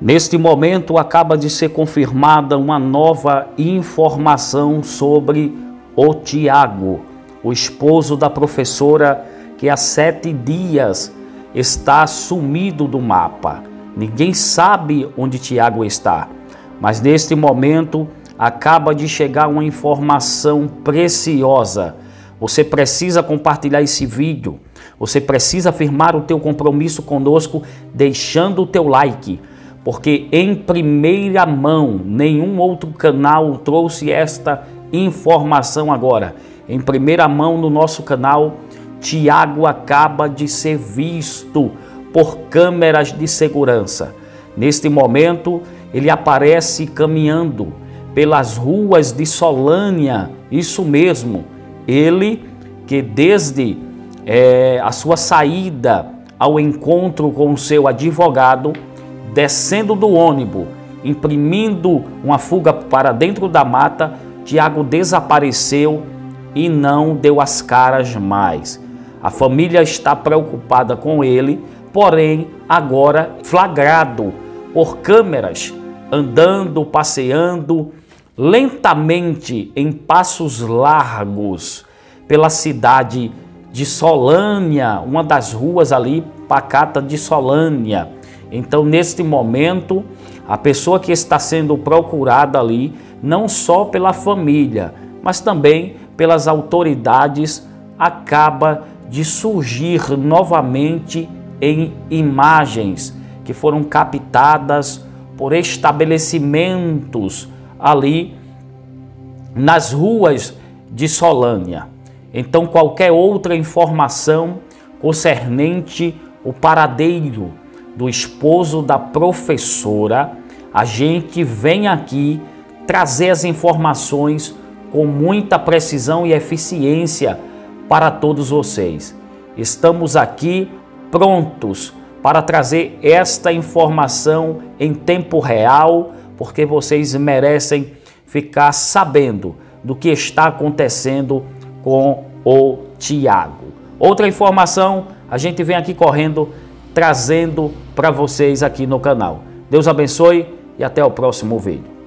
Neste momento acaba de ser confirmada uma nova informação sobre o Tiago, o esposo da professora que há sete dias está sumido do mapa. Ninguém sabe onde Tiago está, mas neste momento acaba de chegar uma informação preciosa. Você precisa compartilhar esse vídeo. Você precisa afirmar o teu compromisso conosco deixando o teu like porque em primeira mão nenhum outro canal trouxe esta informação agora. Em primeira mão no nosso canal, Tiago acaba de ser visto por câmeras de segurança. Neste momento, ele aparece caminhando pelas ruas de Solânia, isso mesmo, ele que desde é, a sua saída ao encontro com o seu advogado, descendo do ônibus, imprimindo uma fuga para dentro da mata, Tiago desapareceu e não deu as caras mais. A família está preocupada com ele, porém, agora flagrado por câmeras, andando, passeando lentamente em passos largos pela cidade de Solânia, uma das ruas ali pacata de Solânia. Então, neste momento, a pessoa que está sendo procurada ali, não só pela família, mas também pelas autoridades, acaba de surgir novamente em imagens que foram captadas por estabelecimentos ali nas ruas de Solânia. Então, qualquer outra informação concernente o paradeiro do esposo da professora, a gente vem aqui trazer as informações com muita precisão e eficiência para todos vocês. Estamos aqui prontos para trazer esta informação em tempo real, porque vocês merecem ficar sabendo do que está acontecendo com o Tiago. Outra informação, a gente vem aqui correndo trazendo para vocês aqui no canal. Deus abençoe e até o próximo vídeo.